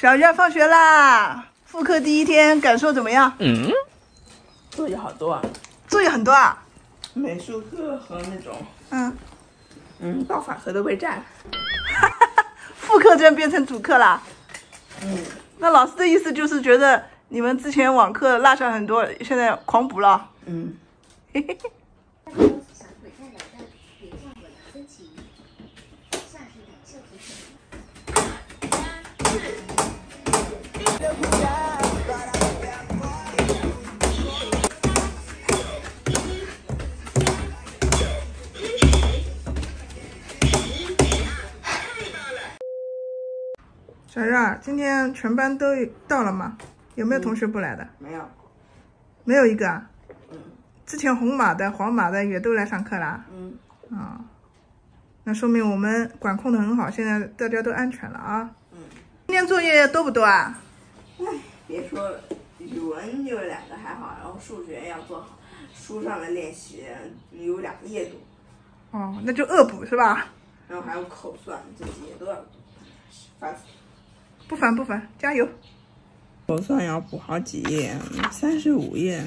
小月放学啦，复课第一天感受怎么样？嗯，作业好多啊，作业很多啊。美术课和那种，嗯，嗯，道法课都被占了。副课真变成主课啦。嗯，那老师的意思就是觉得你们之前网课落下很多，现在狂补了。嗯，嘿嘿嘿。小月儿，今天全班都到了吗？有没有同学不来的？没有。没有一个啊。嗯。之前红码的、黄码的也都来上课啦。嗯。啊，那说明我们管控的很好，现在大家都安全了啊。嗯。今天作业多不多啊？唉，别说了，语文就两个还好，然后数学要做好，书上的练习有两页多。哦，那就恶补是吧？然后还有口算，这几页都要读，烦死了。不烦不烦，加油！口算要补好几页，三十五页，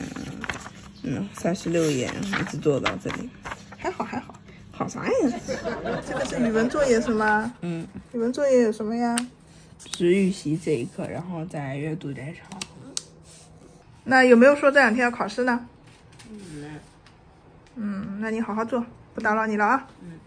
嗯，三十六页，一直做到这里。还好还好，好啥呀？这个是语文作业是吗？嗯，语文作业有什么呀？是预习这一课，然后再阅读摘抄。那有没有说这两天要考试呢？嗯，嗯，那你好好做，不打扰你了啊。嗯。